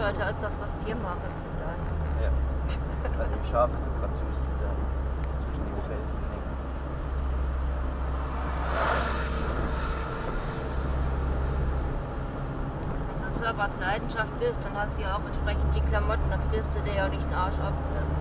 ist bescheuerter als das, was wir machen. Ja. Bei den Schafe sind ganz süß, die da zwischen den Felsen hängen. Wenn du so was Leidenschaft bist, dann hast du ja auch entsprechend die Klamotten, dann frierst du dir ja auch nicht den Arsch ab. Ja.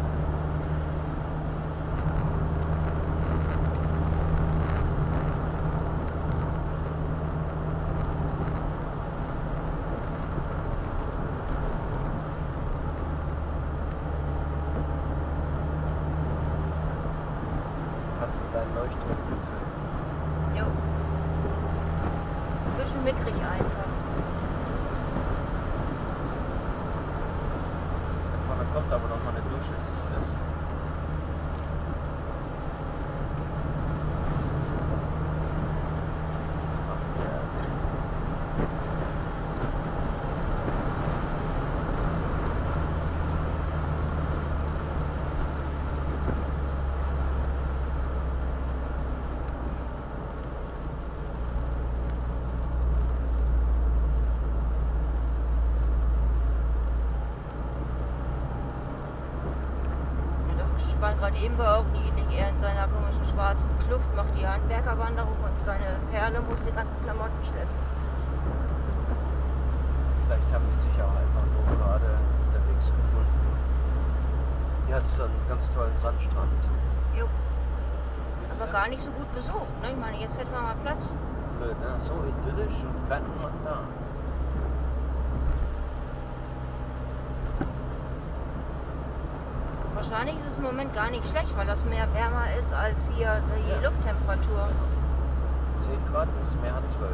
Kannst du deinen Leuchtturm füllen. Jo. Ein bisschen mickrig einfach. Da vorne kommt aber noch mal eine Dusche, siehst du das? Ach, ja. Gespann gerade eben war auch niedlich. Er in seiner komischen schwarzen Kluft macht die Handwerkerwanderung und seine Perle muss die ganzen Klamotten schleppen. Vielleicht haben die sich auch einfach nur gerade unterwegs gefunden. Hier hat es einen ganz tollen Sandstrand. Jo. Jetzt, Aber gar nicht so gut besucht. Ne? Ich meine, jetzt hätten wir mal Platz. blöd, ne? So idyllisch und kein Mann da. Wahrscheinlich ist es im Moment gar nicht schlecht, weil das Meer wärmer ist als hier die Ja. Lufttemperatur. 10 Grad das Meer hat 12.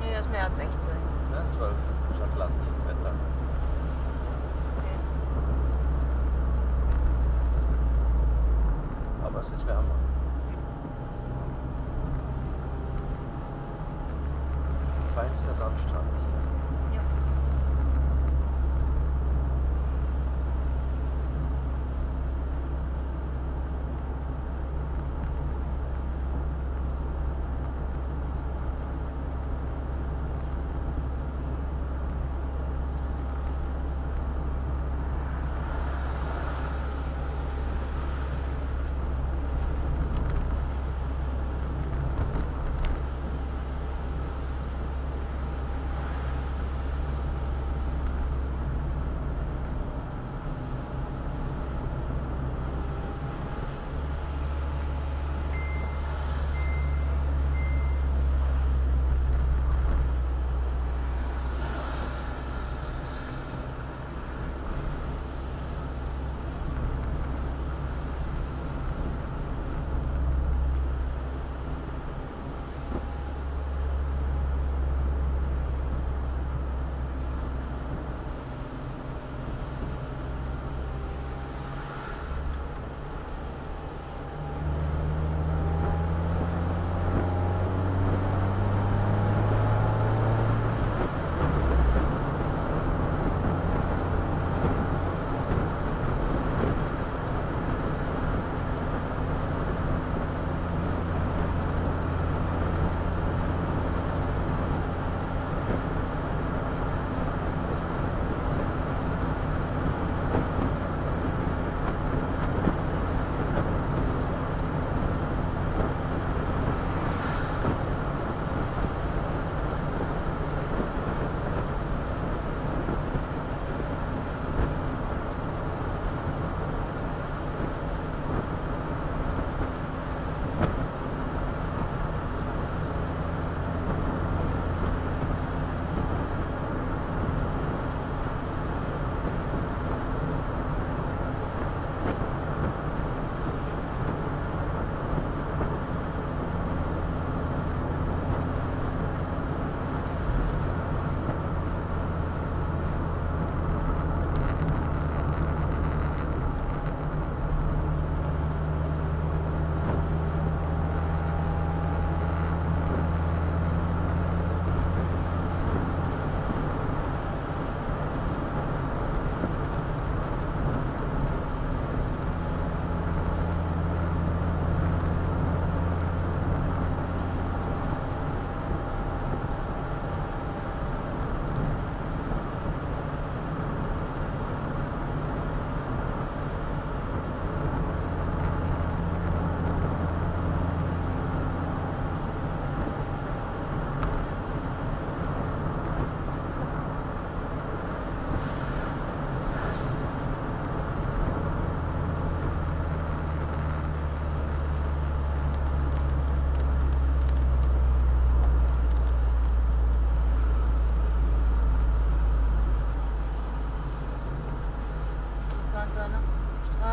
Nee, das Meer hat 16. Ne? 12 ist Atlantikwetter. Okay. Aber es ist wärmer. Feinster Sandstrand hier.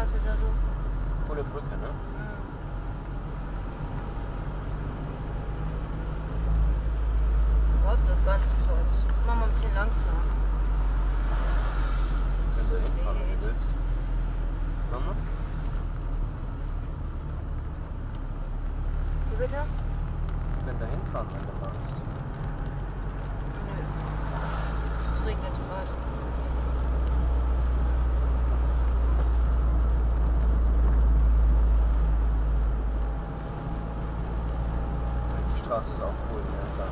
Straße da so. Coole Brücke, ne? Mhm. Überhaupt das ganze Zeug. Mach mal ein bisschen langsam. Wenn du hinfahren, wenn du willst. Mama? Wie bitte? Wenn da hinfahren, wenn du magst. Nö. Es regnet gerade. Die Straße ist auch cool, ne? Da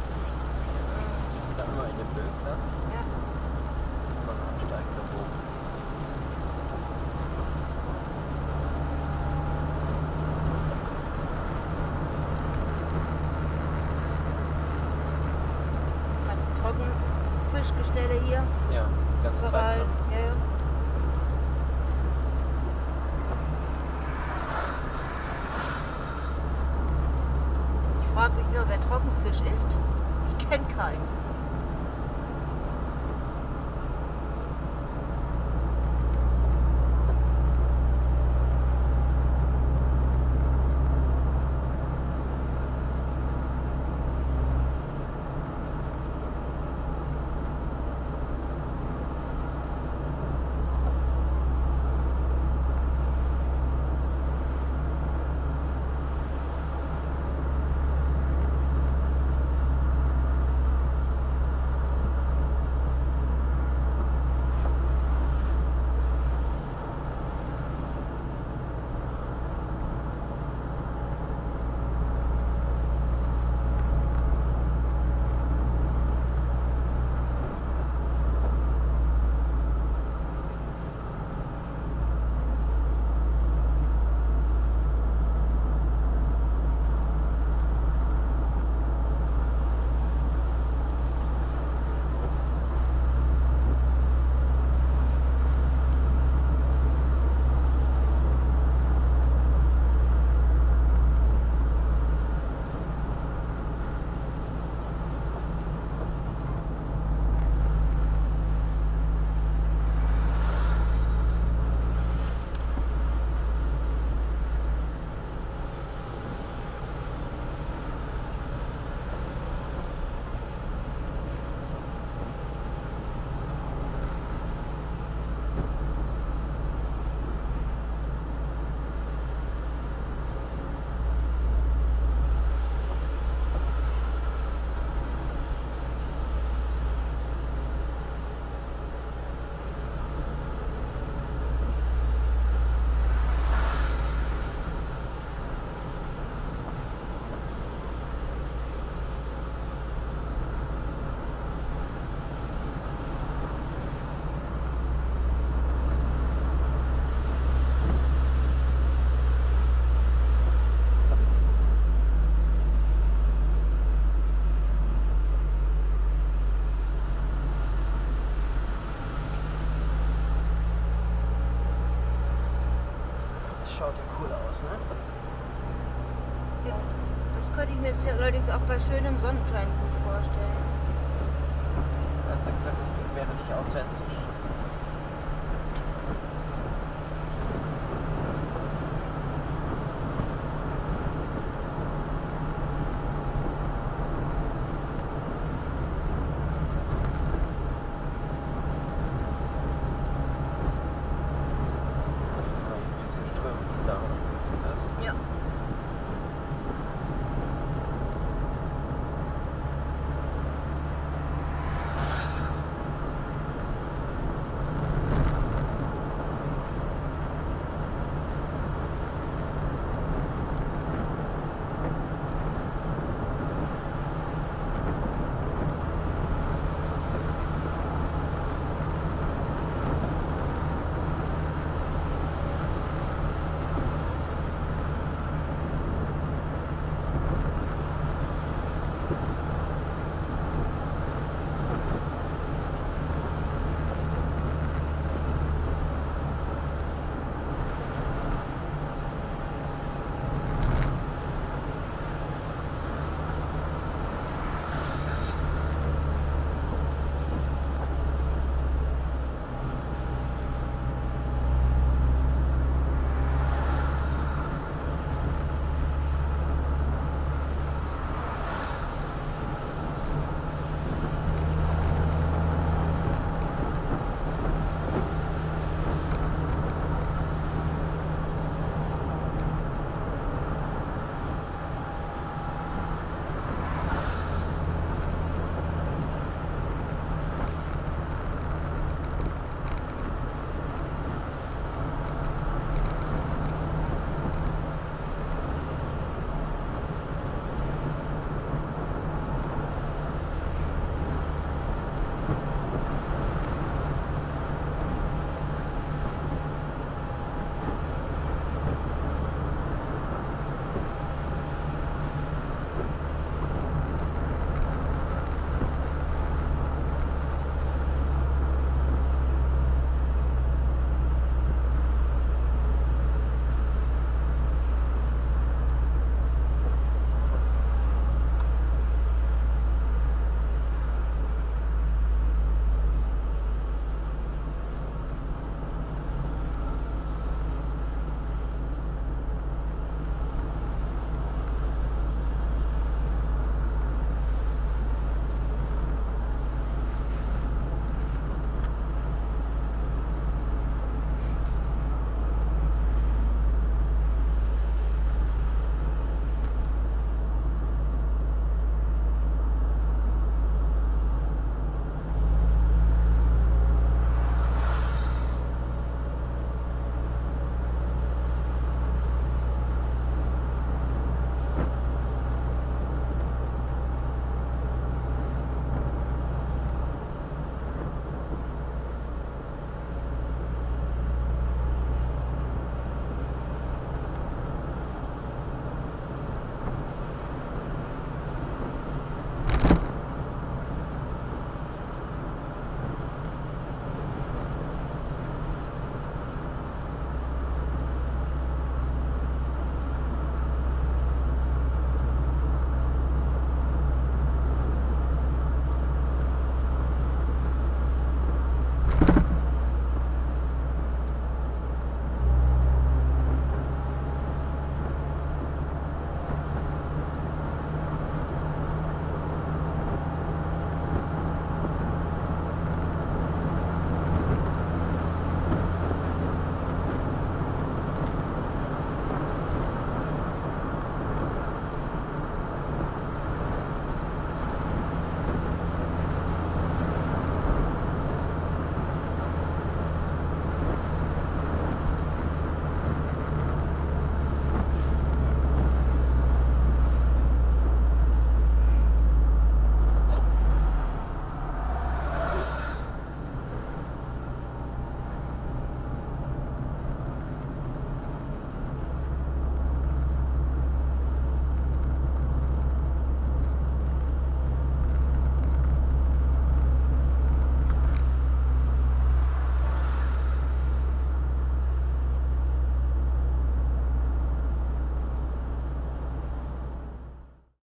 siehst du da immer in dem Bild, ne? Ja. Ein steigender Bogen. Ganzen Trockenfischgestelle hier. Ja, die ganze Zeit Überall. schon. Ja, ja. Ich frage mich nur, wer Trockenfisch isst. Ich kenne keinen. Schaut ja cool aus, ne? Ja. Das könnte ich mir jetzt ja allerdings auch bei schönem Sonnenschein gut vorstellen. Hast du gesagt, das wäre nicht authentisch?